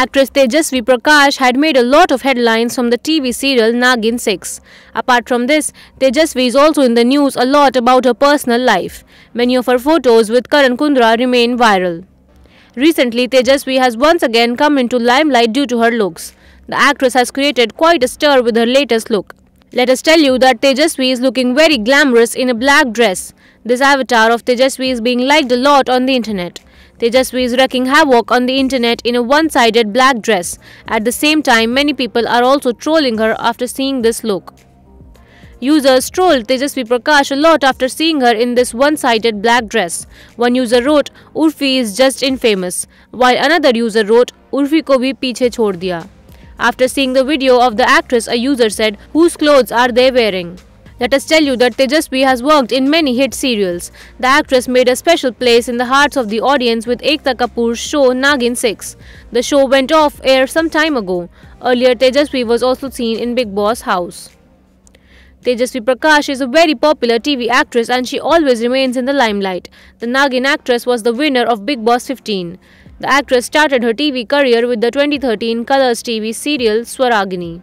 Actress Tejasvi Prakash had made a lot of headlines from the TV serial Naagin 6. Apart from this, Tejasvi is also in the news a lot about her personal life. Many of her photos with Karan Kundra remain viral. Recently, Tejasvi has once again come into limelight due to her looks. The actress has created quite a stir with her latest look. Let us tell you that Tejasvi is looking very glamorous in a black dress. This avatar of Tejasvi is being liked a lot on the internet. Tejasvi is wreaking havoc on the internet in a one-sided black dress. At the same time, many people are also trolling her after seeing this look. Users trolled Tejasvi Prakash a lot after seeing her in this one-sided black dress. One user wrote, Urfi is just infamous, while another user wrote, Urfi ko bhi piche chhod diya. After seeing the video of the actress, a user said, whose clothes are they wearing? Let us tell you that Tejasvi has worked in many hit serials. The actress made a special place in the hearts of the audience with Ekta Kapoor's show Naagin 6. The show went off air some time ago. Earlier, Tejasvi was also seen in Bigg Boss house. Tejasvi Prakash is a very popular TV actress and she always remains in the limelight. The Naagin actress was the winner of Bigg Boss 15. The actress started her TV career with the 2013 Colors TV serial Swaragini.